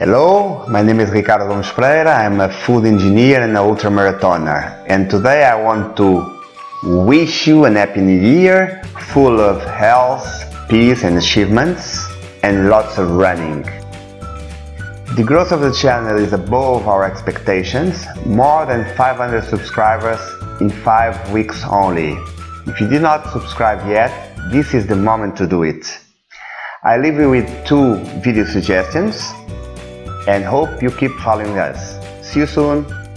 Hello, my name is Ricardo Gomes Pereira. I'm a food engineer and a ultramarathoner. And today I want to wish you an happy new year full of health, peace and achievements and lots of running. The growth of the channel is above our expectations, more than 500 subscribers in 5 weeks only. If you did not subscribe yet, this is the moment to do it. I leave you with two video suggestions and hope you keep following us. See you soon!